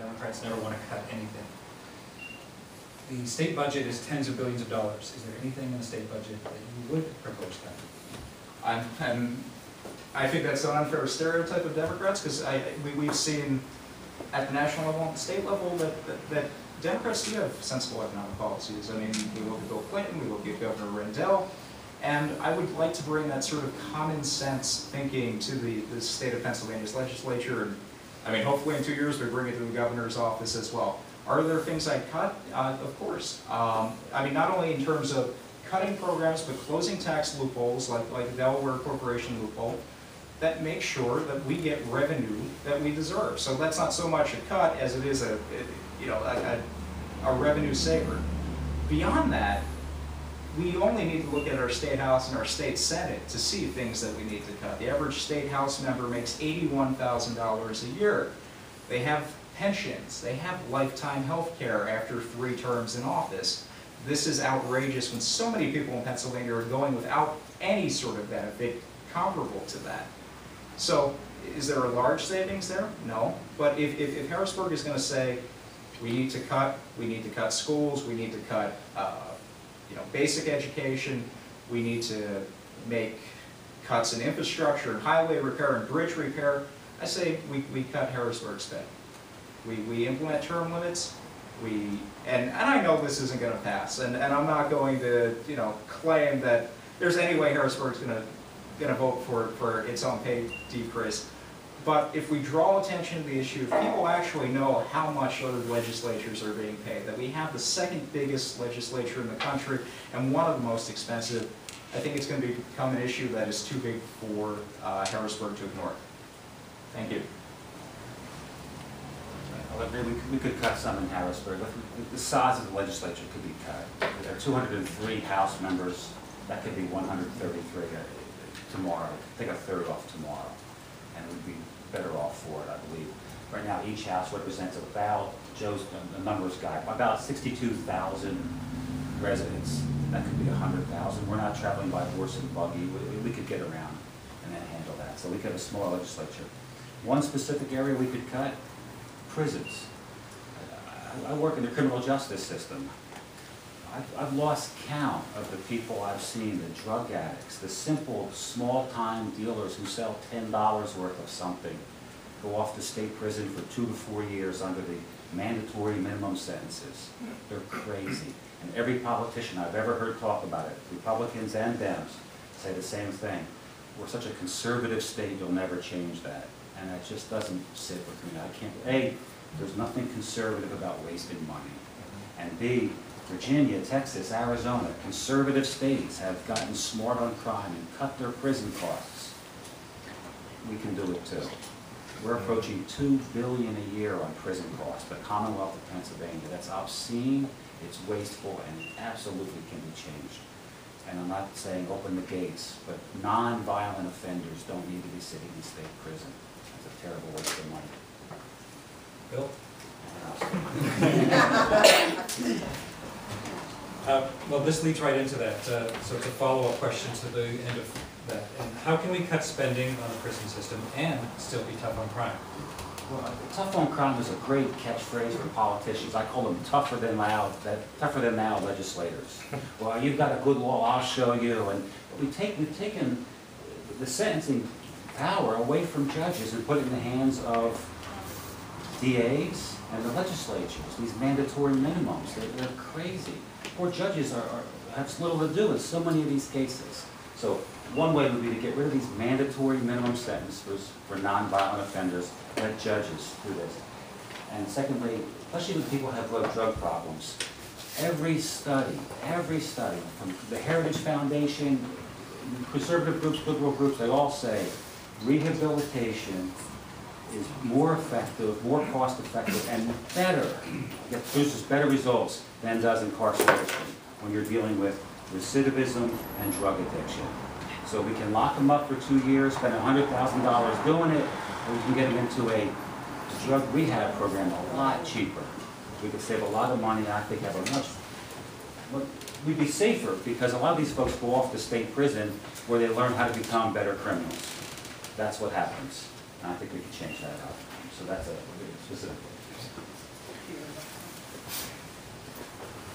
Democrats never want to cut anything. The state budget is tens of billions of dollars. Is there anything in the state budget that you would propose cutting? I'm, I'm, I think that's an unfair stereotype of Democrats, because I, we, we've seen at the national level and the state level that, that, that Democrats do have sensible economic policies. I mean, we look at Bill Clinton, we look at Governor Rendell, and I would like to bring that sort of common sense thinking to the, the state of Pennsylvania's legislature, and, I mean, hopefully in two years, we bring it to the governor's office as well. Are there things I'd cut? Uh, of course. Um, I mean, not only in terms of cutting programs, but closing tax loopholes, like, like the Delaware Corporation loophole, that make sure that we get revenue that we deserve. So that's not so much a cut as it is a, you know, a, a, a revenue saver. Beyond that, we only need to look at our state house and our state senate to see things that we need to cut. The average state house member makes eighty-one thousand dollars a year. They have pensions, they have lifetime health care after three terms in office. This is outrageous when so many people in Pennsylvania are going without any sort of benefit comparable to that. So, is there a large savings there? No. But if, if, if Harrisburg is gonna say, we need to cut, we need to cut schools, we need to cut, uh, you know, basic education, we need to make cuts in infrastructure and highway repair and bridge repair, I say we, we cut Harrisburg's spend. We, we implement term limits, we, and, and I know this isn't gonna pass, and, and I'm not going to, you know, claim that there's any way Harrisburg's gonna, gonna vote for, for its own pay decrease. But if we draw attention to the issue, if people actually know how much other legislatures are being paid, that we have the second biggest legislature in the country and one of the most expensive, I think it's gonna become an issue that is too big for uh, Harrisburg to ignore. Thank you. We could, cut some in Harrisburg, the- size of the legislature could be cut. There are two hundred and three House members, that could be one hundred and thirty-three uh, tomorrow, take a third off tomorrow, and we'd be better off for it, I believe. Right now, each house represents about, Joe's a numbers guy, about sixty-two thousand residents. That could be a hundred thousand, we're not traveling by horse and buggy, we, we could get around and then handle that, so we could have a small legislature. One specific area we could cut, prisons. I- I work in the criminal justice system. I've, I've lost count of the people I've seen, the drug addicts, the simple, small-time dealers who sell ten dollars worth of something, go off to state prison for two to four years under the mandatory minimum sentences. They're crazy. And every politician I've ever heard talk about it, Republicans and Dems, say the same thing. We're such a conservative state, you'll never change that. And that just doesn't sit with me. I can't, A, there's nothing conservative about wasting money. And B, Virginia, Texas, Arizona, conservative states have gotten smart on crime and cut their prison costs. We can do it too. We're approaching two billion a year on prison costs, the Commonwealth of Pennsylvania. That's obscene, it's wasteful, and absolutely can be changed. And I'm not saying open the gates, but non-violent offenders don't need to be sitting in state prison. It's a terrible waste of money. Bill? Uh, Well, this leads right into that, uh, so it's a follow-up question to the end of that. And how can we cut spending on the prison system and still be tough on crime? Well, Tough on crime is a great catchphrase for politicians. I call them tougher than loud, that, tougher than thou legislators. Well, you've got a good law, I'll show you, and we take, we've taken the sentencing power away from judges and put it in the hands of DAs and the legislatures, these mandatory minimums, they're, they're crazy. Poor judges are, are, have little to do in so many of these cases. So one way would be to get rid of these mandatory minimum sentences for nonviolent offenders, let judges do this. And secondly, especially when people have low drug problems, every study, every study, from the Heritage Foundation, conservative groups, liberal groups, they all say rehabilitation is more effective, more cost-effective, and better, it produces better results than does incarceration when you're dealing with recidivism and drug addiction. So we can lock them up for two years, spend hundred thousand dollars doing it, or we can get them into a drug rehab program a lot cheaper. We could save a lot of money, I think have a much, but we'd be safer, because a lot of these folks go off to state prison where they learn how to become better criminals. That's what happens, and I think we can change that up. So that's a specific.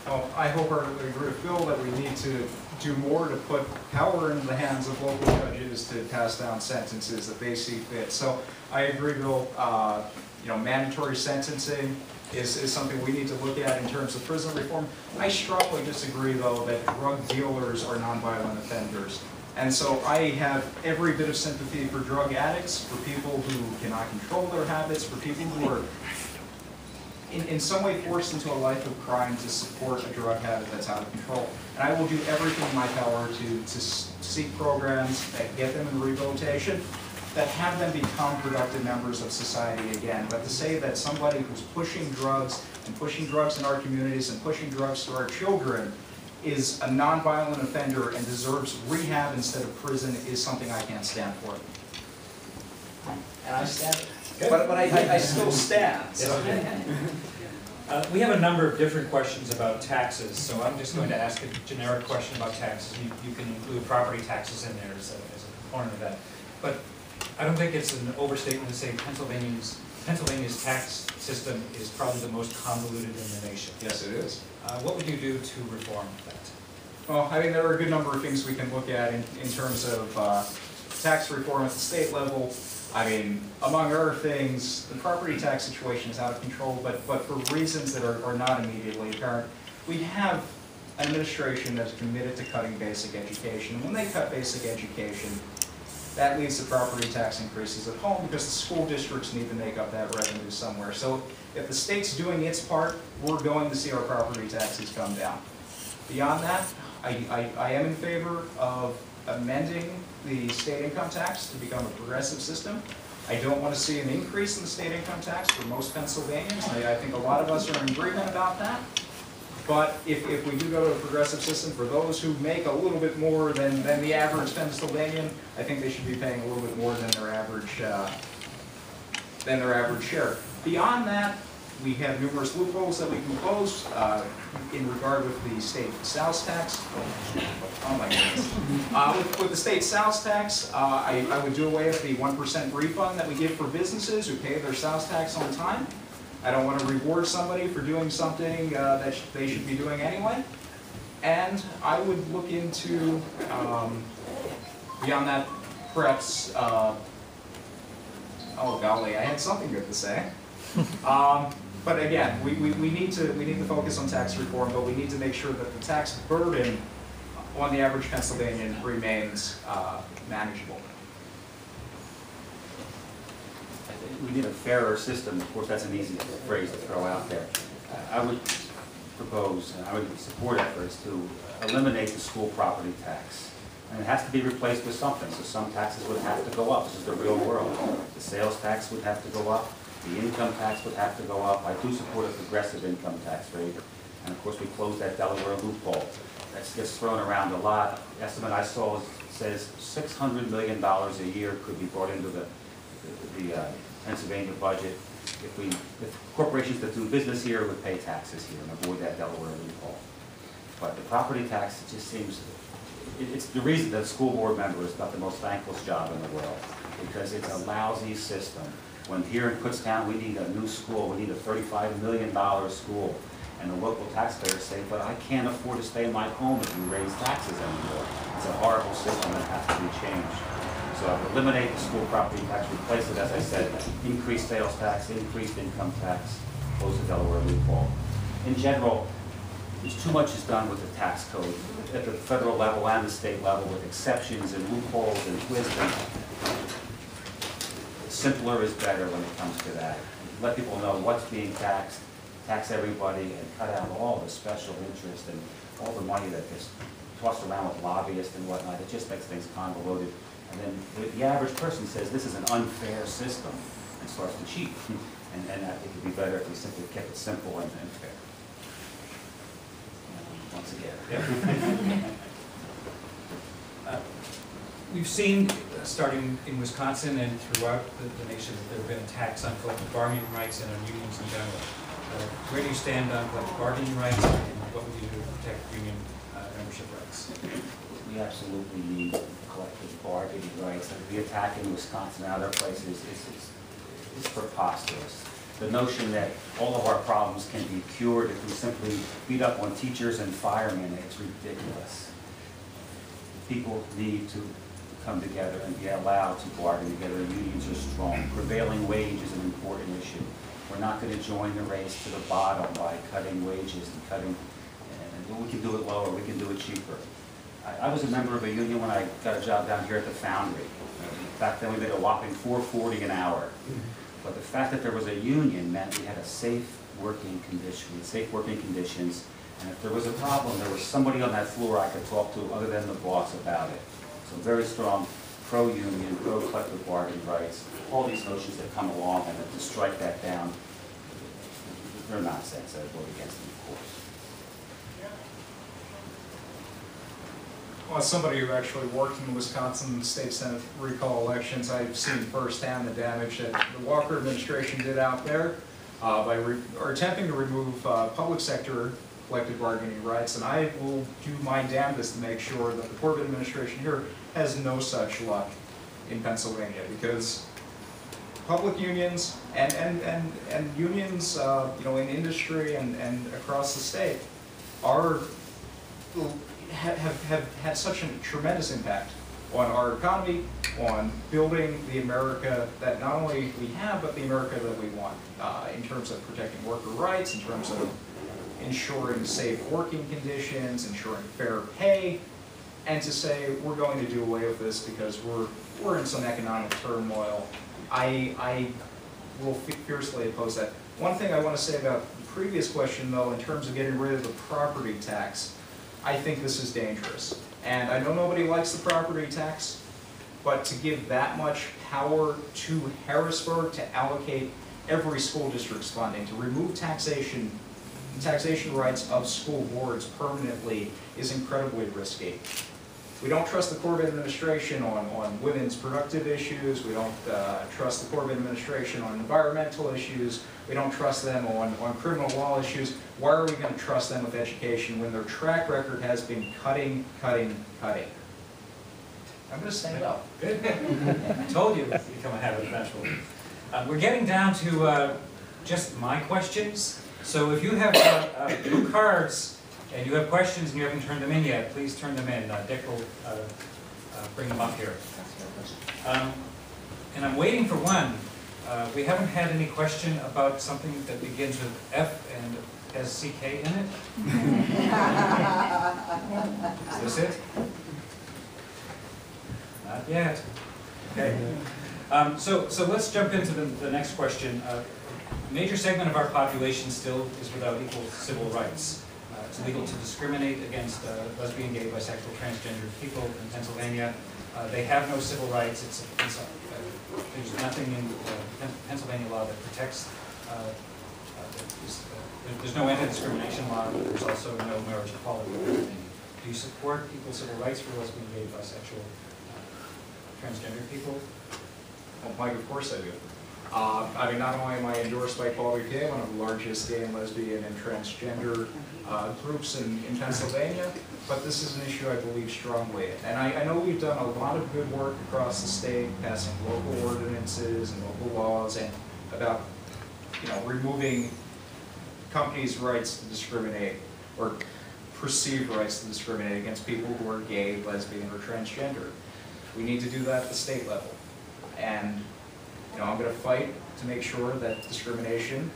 Well, oh, I hope I agree with Bill that we need to do more to put power in the hands of local judges to pass down sentences that they see fit. So I agree, Bill. Uh, you know, mandatory sentencing is, is something we need to look at in terms of prison reform. I strongly disagree, though, that drug dealers are nonviolent offenders. And so I have every bit of sympathy for drug addicts, for people who cannot control their habits, for people who are in, in some way forced into a life of crime to support a drug habit that's out of control. And I will do everything in my power to, to seek programs that get them in rehabilitation, that have them become productive members of society again. But to say that somebody who's pushing drugs and pushing drugs in our communities and pushing drugs to our children is a nonviolent offender and deserves rehab instead of prison is something I can't stand for. And I stand, but, but I, I- I still stand, so. Uh, We have a number of different questions about taxes, so I'm just going to ask a generic question about taxes. You you can include property taxes in there as a, as a component of that. But I don't think it's an overstatement to say Pennsylvania's, Pennsylvania's tax system is probably the most convoluted in the nation. Yes, it is. Uh, What would you do to reform that? Well, I mean, there are a good number of things we can look at in, in terms of, uh, tax reform at the state level. I mean, among other things, the property tax situation is out of control, but, but for reasons that are, are not immediately apparent. We have an administration that's committed to cutting basic education. When they cut basic education, that leads to property tax increases at home because the school districts need to make up that revenue somewhere. So if the state's doing its part, we're going to see our property taxes come down. Beyond that, I, I, I am in favor of amending the state income tax to become a progressive system. I don't want to see an increase in the state income tax for most Pennsylvanians. I, I think a lot of us are in agreement about that. But if, if we do go to a progressive system, for those who make a little bit more than, than the average Pennsylvanian, I think they should be paying a little bit more than their average, uh, than their average share. Beyond that, we have numerous loopholes that we can close, uh, in regard with the state sales tax. Oh my goodness. Uh, with, with the state sales tax, uh, I, I would do away with the one percent refund that we give for businesses who pay their sales tax on time. I don't want to reward somebody for doing something, uh, that sh- they should be doing anyway. And I would look into, um, beyond that, perhaps, uh, oh golly, I had something good to say. Um, but again, we, we, we need to, we need to focus on tax reform, but we need to make sure that the tax burden on the average Pennsylvanian remains, uh, manageable. I think We need a fairer system, of course, that's an easy phrase to throw out there. I would propose, and I would support efforts to eliminate the school property tax. And it has to be replaced with something, so some taxes would have to go up, this is the real world. The sales tax would have to go up, the income tax would have to go up. I do support a progressive income tax rate, and of course, we closed that Delaware loophole. That gets thrown around a lot. The Estimate I saw says six hundred million dollars a year could be brought into the, the uh, Pennsylvania budget if we, if corporations that do business here would pay taxes here and avoid that Delaware loophole. But the property tax, it just seems, it- it's the reason that school board member is not the most thankless job in the world, because it's a lousy system. When here in Kutztown, we need a new school, we need a thirty-five million dollar school, and the local taxpayers say, but I can't afford to stay in my home if we raise taxes anymore. It's a horrible system that has to be changed. So I would eliminate the school property tax, replace it, as I said, increased sales tax, increased income tax, close the Delaware loophole. In general, there's too much is done with the tax code at the federal level and the state level with exceptions and loopholes and twisting. Simpler is better when it comes to that. Let people know what's being taxed, tax everybody, and cut out all the special interest and all the money that gets tossed around with lobbyists and whatnot. It just makes things convoluted. And then the- the average person says, this is an unfair system, and starts to cheat. And, and I think it'd be better if we simply kept it simple and and fair. Once again. Uh, We've seen, uh, starting in Wisconsin and throughout the the nation, that there have been attacks on collective bargaining rights and on unions in general. Uh, Where do you stand on collective bargaining rights and what would you do to protect union uh, membership rights? We absolutely need bargaining rights. The attack in Wisconsin and other places is, is, is preposterous. the notion that all of our problems can be cured if we simply beat up on teachers and firemen, it's ridiculous. People need to come together and be allowed to bargain together. Unions are strong. Prevailing wage is an important issue. We're not going to join the race to the bottom by cutting wages and cutting, and we can do it lower, we can do it cheaper. I, I was a member of a union when I got a job down here at the foundry. Back then, we made a whopping four forty an hour. But the fact that there was a union meant we had a safe working condition, safe working conditions. And if there was a problem, there was somebody on that floor I could talk to other than the boss about it. So very strong pro-union, pro-collective bargaining rights, all these notions that come along and to strike that down, they're nonsense, I vote against them, of course. Well, as somebody who actually worked in the Wisconsin State Senate recall elections, I've seen firsthand the damage that the Walker administration did out there uh, by, attempting to remove uh, public sector collective bargaining rights, and I will do my damnedest to make sure that the Corbett administration here has no such luck in Pennsylvania, because public unions and, and, and, and unions, uh, you know, in industry and, and across the state are have, have, have had such a tremendous impact on our economy, on building the America that not only we have, but the America that we want, uh, in terms of protecting worker rights, in terms of ensuring safe working conditions, ensuring fair pay, and to say, we're going to do away with this because we're, we're in some economic turmoil, I, I will fiercely oppose that. One thing I want to say about the previous question, though, in terms of getting rid of the property tax, I think this is dangerous. And I know nobody likes the property tax, but to give that much power to Harrisburg to allocate every school district's funding, to remove taxation, taxation rights of school boards permanently is incredibly risky. We don't trust the Corbett administration on, on women's productive issues, we don't uh, trust the Corbett administration on environmental issues, we don't trust them on, on criminal law issues. Why are we going to trust them with education when their track record has been cutting, cutting, cutting? I'm going to stand up. Good. I told you it would become a habit eventually. Uh, We're getting down to uh, just my questions. So if you have uh, uh, blue cards and you have questions and you haven't turned them in yet, please turn them in. Uh, Dick will uh, uh, bring them up here. Um, And I'm waiting for one. Uh, We haven't had any question about something that begins with F and has CK in it? Is this it? Not yet. Okay. Um, So, so let's jump into the, the next question. Uh, A major segment of our population still is without equal civil rights. It's illegal to discriminate against uh, lesbian, gay, bisexual, transgender people in Pennsylvania. Uh, They have no civil rights. It's, it's, uh, there's nothing in uh, Pennsylvania law that protects, uh, uh, there's no anti-discrimination law. There's also no marriage equality Do you support equal civil rights for lesbian, gay, bisexual, transgender people? Well, Mike, of course I do. Uh, I mean, not only am I endorsed by Equality PA, one of the largest gay and lesbian and transgender uh, groups in, in Pennsylvania, but this is an issue I believe strongly in. And I, I know we've done a lot of good work across the state, passing local ordinances and local laws and about, you know, removing companies' rights to discriminate or perceived rights to discriminate against people who are gay, lesbian, or transgender. We need to do that at the state level. And, you know, I'm gonna fight to make sure that discrimination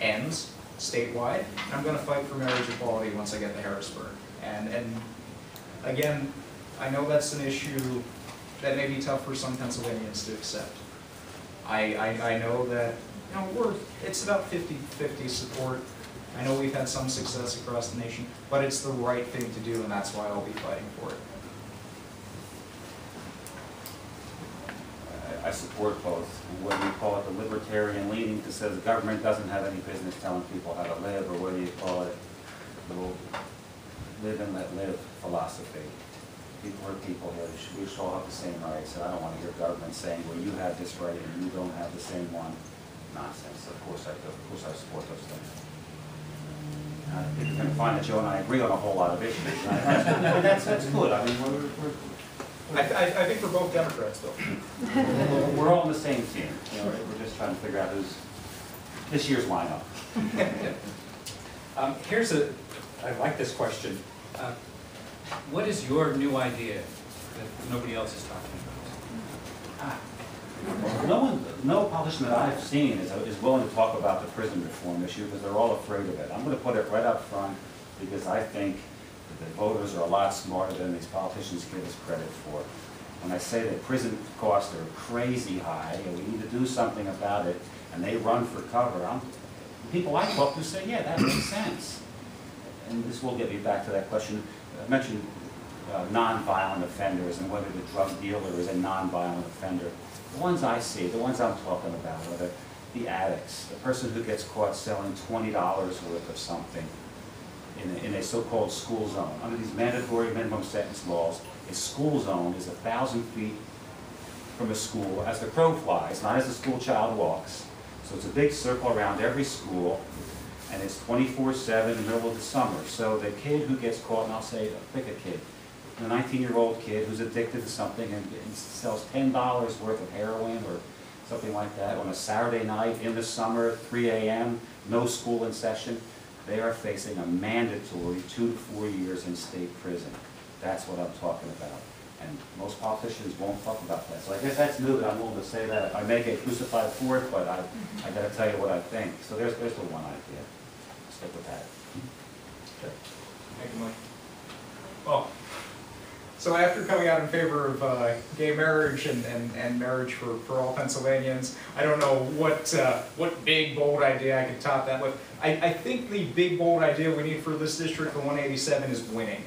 ends statewide. And I'm gonna fight for marriage equality once I get to Harrisburg. And, and again, I know that's an issue that may be tough for some Pennsylvanians to accept. I, I, I know that, you know, we're, it's about 50-50 support. I know we've had some success across the nation, but it's the right thing to do, and that's why I'll be fighting for it. I- support both. Whether you call it the libertarian leaning that says government doesn't have any business telling people how to live, or whether you call it the live and let live philosophy. People are people here, we should, all have the same rights, and I don't want to hear government saying, well, you have this right and you don't have the same one. Nonsense, of course I of course I support those things. Uh, You're going to find that Joe and I agree on a whole lot of issues, that's, that's good, I mean, we're, we're, I, I, I think we're both Democrats, though. we're all on the same team, you know, we're just trying to figure out who's, this year's lineup. Um, Here's a, I like this question. Uh, What is your new idea that nobody else is talking about? No one, no politician that I've seen is, is willing to talk about the prison reform issue because they're all afraid of it. I'm gonna put it right up front because I think that the voters are a lot smarter than these politicians give us credit for. When I say that prison costs are crazy high and we need to do something about it, and they run for cover, I'm, people I talk to say, yeah, that makes sense. And this will get me back to that question. I mentioned uh, nonviolent offenders and whether the drug dealer is a nonviolent offender. The ones I see, the ones I'm talking about are the, addicts, the person who gets caught selling twenty dollars worth of something in a, in a so-called school zone. Under these mandatory minimum sentence laws, a school zone is a thousand feet from a school as the crow flies, not as the school child walks. So it's a big circle around every school, and it's twenty-four seven in the middle of the summer. So the kid who gets caught, and I'll say, pick a kid, a nineteen-year-old kid who's addicted to something and and sells ten dollars worth of heroin or something like that on a Saturday night in the summer, three AM, no school in session, they are facing a mandatory two to four years in state prison. That's what I'm talking about. And most politicians won't talk about that. So I guess that's new that I'm willing to say that. If I may get crucified for it, but I, I gotta tell you what I think. So there's, there's the one idea. Stick with that. Okay. Thank you, Mike. Well, so after coming out in favor of uh, gay marriage and, and, and marriage for, for all Pennsylvanians, I don't know what, uh, what big, bold idea I could top that with. I, I think the big, bold idea we need for this district, the 187, is winning.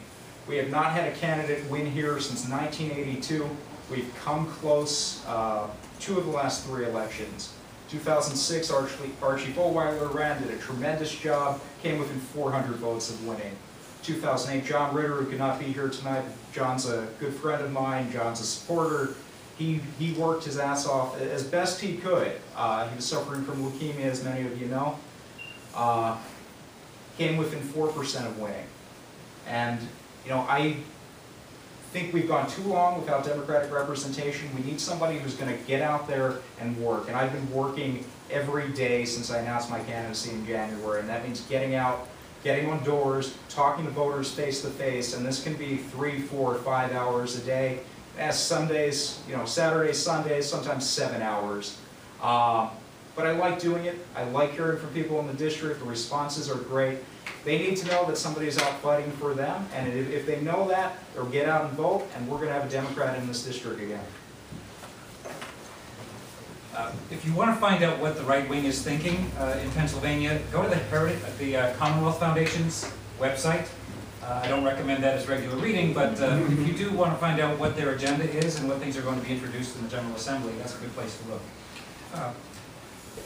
We have not had a candidate win here since 1982. We've come close uh, two of the last three elections. 2006, Archie, Archie Bullweiler ran, did a tremendous job, came within 400 votes of winning. 2008, John Ritter, who could not be here tonight, John's a good friend of mine, John's a supporter. He, he worked his ass off as best he could. Uh, he was suffering from leukemia, as many of you know. Uh, came within 4% of winning. And, you know, I think we've gone too long without Democratic representation. We need somebody who's gonna get out there and work. And I've been working every day since I announced my candidacy in January, and that means getting out, getting on doors, talking to voters face to face, and this can be three, four, five hours a day. As Sundays, you know, Saturdays, Sundays, sometimes seven hours. Uh, but I like doing it. I like hearing from people in the district. The responses are great. They need to know that somebody's out fighting for them, and if, if they know that, they'll get out and vote, and we're gonna have a Democrat in this district again. Uh, If you want to find out what the right wing is thinking uh, in Pennsylvania, go to the Heritage, the uh, Commonwealth Foundation's website. Uh, I don't recommend that as regular reading, but uh, if you do want to find out what their agenda is and what things are going to be introduced in the General Assembly, that's a good place to look.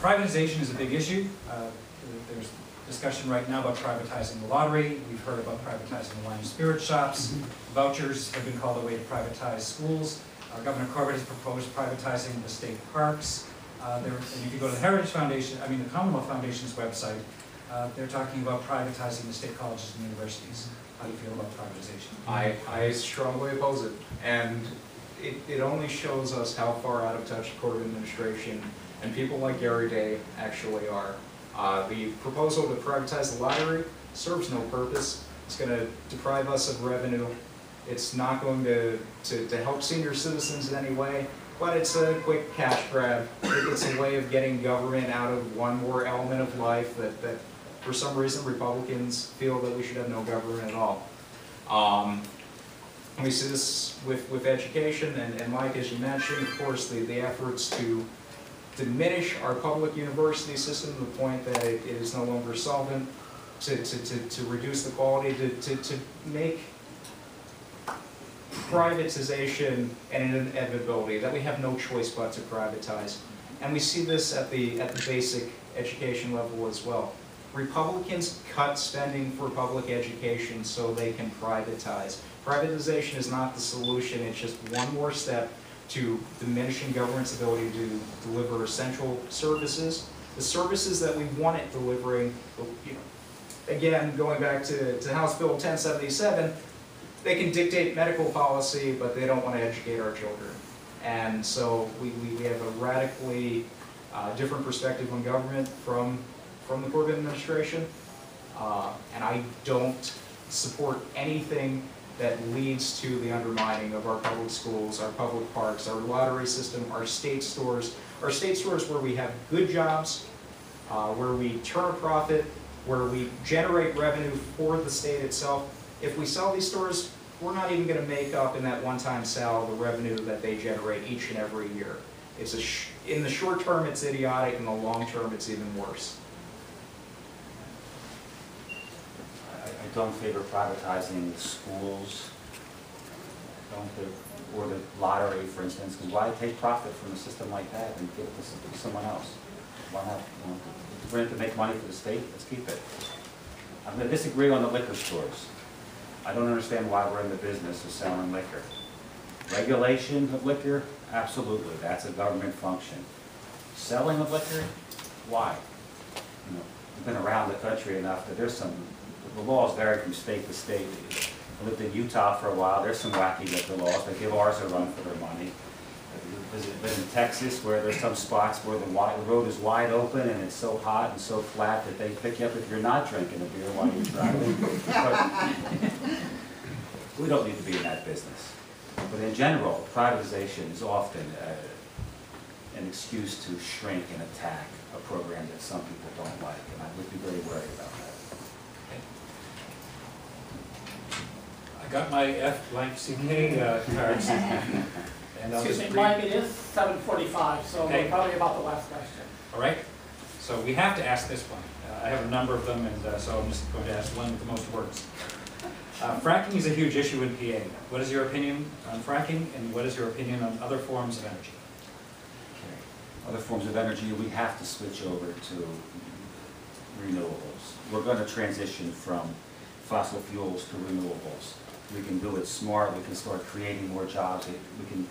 Privatization is a big issue. Uh, There's discussion right now about privatizing the lottery. We've heard about privatizing the wine and spirit shops. Vouchers have been called a way to privatize schools. Uh, Governor Corbett has proposed privatizing the state parks. Uh, there, and if you go to the Heritage Foundation, I mean, the Commonwealth Foundation's website, uh, they're talking about privatizing the state colleges and universities. How do you feel about privatization? I, I strongly oppose it, and it, it only shows us how far out of touch the Corbett administration and people like Gary Day actually are. Uh, the proposal to privatize the lottery serves no purpose. It's gonna deprive us of revenue. It's not going to, to, to help senior citizens in any way, but it's a quick cash grab. It's a way of getting government out of one more element of life that, that for some reason Republicans feel that we should have no government at all. Um, we see this with, with education, and, and Mike, as you mentioned, of course, the, the efforts to diminish our public university system to the point that it is no longer solvent, to, to, to, to reduce the quality, to, to, to make privatization an inevitability, that we have no choice but to privatize. And we see this at the, at the basic education level as well. Republicans cut spending for public education so they can privatize. Privatization is not the solution, it's just one more step to diminishing government's ability to deliver essential services. The services that we want it delivering, you know, again, going back to, to House Bill 1077, they can dictate medical policy, but they don't want to educate our children. And so we, we have a radically uh, different perspective on government from, from the Corbett administration. Uh, And I don't support anything that leads to the undermining of our public schools, our public parks, our lottery system, our state stores, our state stores where we have good jobs, uh, where we turn a profit, where we generate revenue for the state itself. If we sell these stores, we're not even gonna make up in that one-time sale the revenue that they generate each and every year. It's a, in the short term, it's idiotic, in the long term, it's even worse. I, I don't favor privatizing the schools, don't or the lottery, for instance, because why take profit from a system like that and give it to someone else? Why not, we're in to make money for the state, let's keep it. I'm gonna disagree on the liquor stores. I don't understand why we're in the business of selling liquor. Regulation of liquor, absolutely, that's a government function. Selling of liquor, why? You know, I've been around the country enough that there's some, the laws vary from state to state. I lived in Utah for a while, there's some wacky liquor laws, they give ours a run for their money. I've in Texas where there's some spots where the road is wide open and it's so hot and so flat that they pick you up if you're not drinking a beer while you're driving. But We don't need to be in that business. But in general, privatization is often uh, an excuse to shrink and attack a program that some people don't like, and I would be very worried about that. I got my F blank CK uh, cards. And I'll Excuse just me, read- Mike, it is seven forty-five, so Okay. we're probably about the last question. All right, so we have to ask this one. Uh, I have a number of them, and uh, so I'm just going to ask the one with the most words. Uh, Fracking is a huge issue in PA. What is your opinion on fracking, and what is your opinion on other forms of energy? Okay. Other forms of energy, we have to switch over to renewables. We're gonna transition from fossil fuels to renewables. We can do it smart, we can start creating more jobs, we can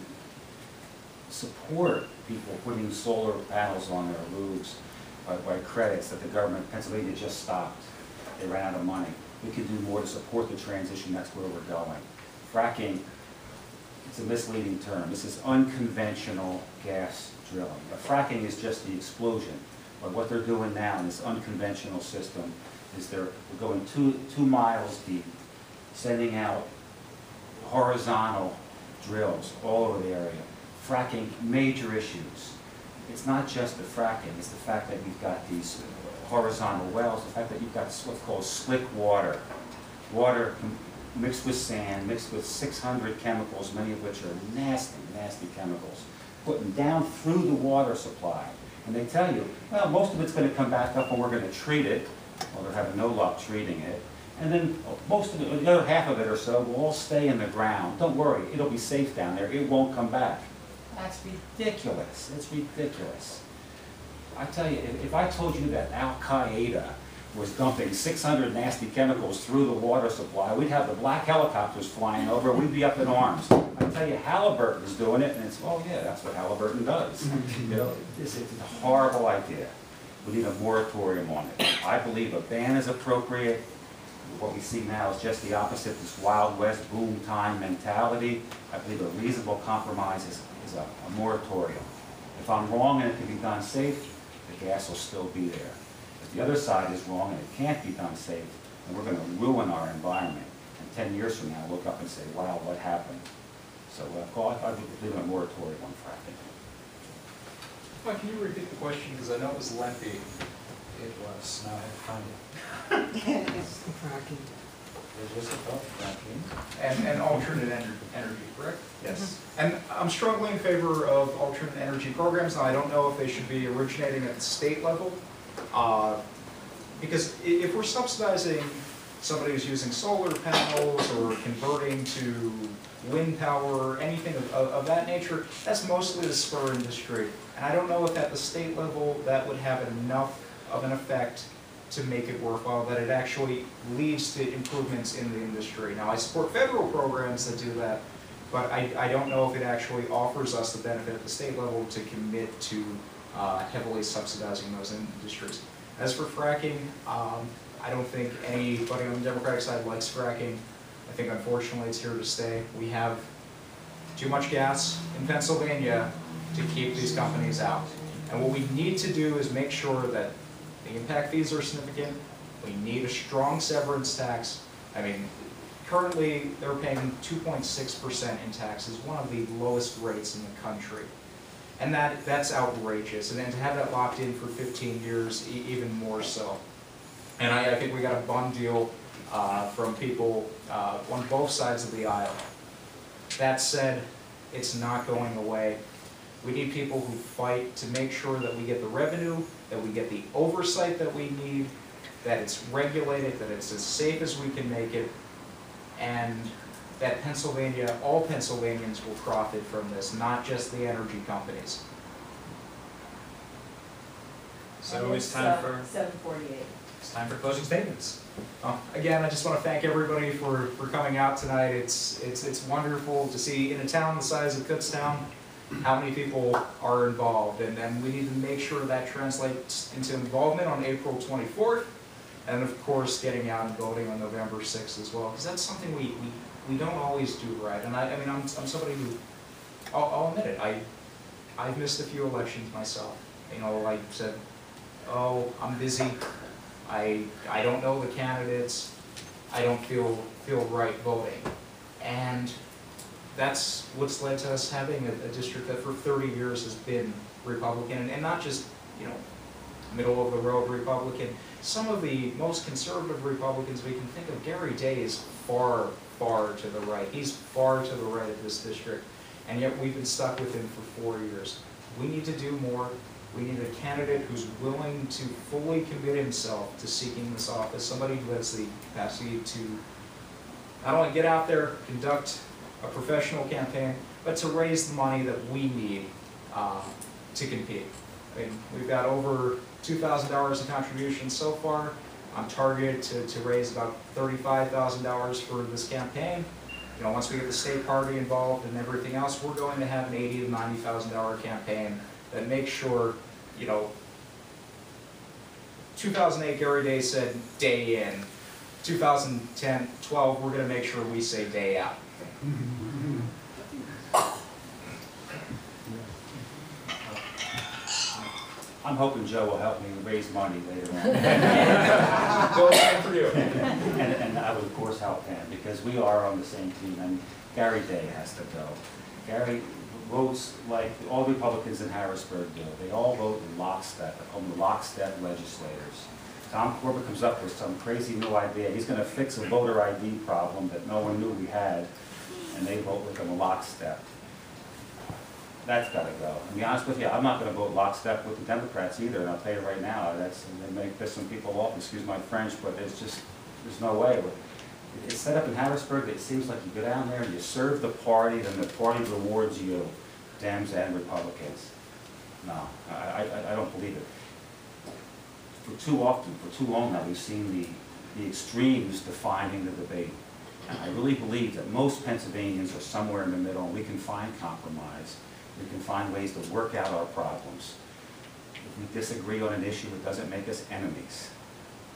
support people putting solar panels on their roofs by, by credits that the government, of Pennsylvania just stopped. They ran out of money. We can do more to support the transition, that's where we're going. Fracking, it's a misleading term. This is unconventional gas drilling. Fracking is just the explosion. But what they're doing now in this unconventional system is they're going two, two miles deep, sending out horizontal drills all over the area. Fracking, major issues. It's not just the fracking, it's the fact that you've got these horizontal wells, the fact that you've got what's called slick water. Water mixed with sand, mixed with 600 chemicals, many of which are nasty, nasty chemicals, putting down through the water supply. And they tell you, well, most of it's going to come back up and we're going to treat it, well, they're having no luck treating it. And then most of it, the other half of it or so will all stay in the ground. Don't worry, it'll be safe down there, it won't come back. That's ridiculous, it's ridiculous. I tell you, if, if I told you that Al Qaeda was dumping six hundred nasty chemicals through the water supply, we'd have the black helicopters flying over, we'd be up in arms. I tell you, Halliburton's doing it, and it's, oh yeah, that's what Halliburton does. You know, it's, it's a horrible idea. We need a moratorium on it. I believe a ban is appropriate. What we see now is just the opposite, this Wild West boom time mentality. I believe a reasonable compromise is, is a a moratorium. If I'm wrong and it can be done safe, the gas will still be there. If the other side is wrong and it can't be done safe, then we're gonna ruin our environment. And ten years from now, look up and say, wow, what happened? So, uh, Paul, I believe in a moratorium on fracking. Mike, can you repeat the question, because I know it was lengthy. It was, now I have to find it. It was about fracking. And, and alternate ener- energy, correct? Yes. And I'm strongly in favor of alternate energy programs, and I don't know if they should be originating at the state level. uh, Because i- if we're subsidizing somebody who's using solar panels or converting to wind power, or anything of, of of that nature, that's mostly the spur industry. And I don't know if at the state level, that would have enough of an effect to make it worthwhile, that it actually leads to improvements in the industry. Now, I support federal programs that do that, but I, I don't know if it actually offers us the benefit at the state level to commit to uh, heavily subsidizing those industries. As for fracking, um, I don't think anybody on the Democratic side likes fracking. I think unfortunately it's here to stay. We have too much gas in Pennsylvania to keep these companies out. And what we need to do is make sure that the impact fees are significant, we need a strong severance tax. I mean, currently, they're paying two point six percent in taxes, one of the lowest rates in the country. And that, that's outrageous, and then to have that locked in for fifteen years, e- even more so. And I, I think we got a bun deal, uh, from people, uh, on both sides of the aisle. That said, it's not going away. We need people who fight to make sure that we get the revenue, that we get the oversight that we need, that it's regulated, that it's as safe as we can make it, and that Pennsylvania, all Pennsylvanians will profit from this, not just the energy companies. So it's time for, uh, Seven forty-eight. it's time for closing statements. Uh, Again, I just want to thank everybody for, for coming out tonight. It's, it's, it's wonderful to see in a town the size of Kutztown, how many people are involved. And then we need to make sure that translates into involvement on April twenty-fourth. And of course, getting out and voting on November sixth as well, because that's something we, we, we don't always do right. And I, I mean, I'm, I'm somebody who, I'll, I'll admit it, I, I've missed a few elections myself. You know, I said, oh, I'm busy, I, I don't know the candidates, I don't feel, feel right voting. And that's what's led to us having a, a district that for thirty years has been Republican, and- and not just, you know, middle of the road Republican. Some of the most conservative Republicans we can think of, Gary Day is far, far to the right. He's far to the right of this district, and yet we've been stuck with him for four years. We need to do more. We need a candidate who's willing to fully commit himself to seeking this office, somebody who has the capacity to not only get out there, conduct a professional campaign, but to raise the money that we need uh, to compete. I mean, we've got over two thousand dollars in contributions so far. I'm targeted to, to raise about thirty-five thousand dollars for this campaign. You know, once we get the state party involved and everything else, we're going to have an eighty to ninety thousand dollar campaign that makes sure, you know, two thousand eight, Gary Day said day in. 2010, 12, we're gonna make sure we say day out. I'm hoping Joe will help me raise money later on. Same for you. And, and I would of course help him, because we are on the same team, and Gary Day has to go. Gary votes like all Republicans in Harrisburg do, they all vote in lockstep, call them lockstep legislators. Tom Corbett comes up with some crazy new idea, he's gonna fix a voter ID problem that no one knew we had, and they vote with him lockstep. That's gotta go. To be honest with you, I'm not gonna vote lockstep with the Democrats either, and I'll tell you right now, that's, they may piss some people off, excuse my French, but it's just, there's no way. It's set up in Harrisburg, it seems like you go down there and you serve the party, then the party rewards you, Dems and Republicans. No, I, I- I don't believe it. For too often, for too long now, we've seen the, the extremes defining the debate. And I really believe that most Pennsylvanians are somewhere in the middle, and we can find compromise. We can find ways to work out our problems. If we disagree on an issue, it doesn't make us enemies.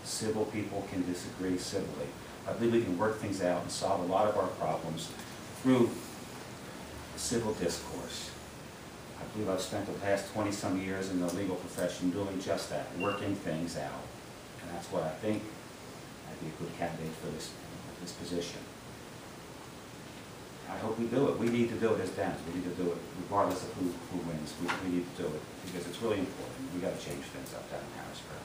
Civil people can disagree civilly. I believe we can work things out and solve a lot of our problems through civil discourse. I believe I've spent the past twenty-some years in the legal profession doing just that, working things out. And that's what I think I'd be a good candidate for this, this position. I hope we do it. We need to do it as Dems. We need to do it regardless of who, who wins. We, we need to do it because it's really important. We gotta change things up down in Harrisburg.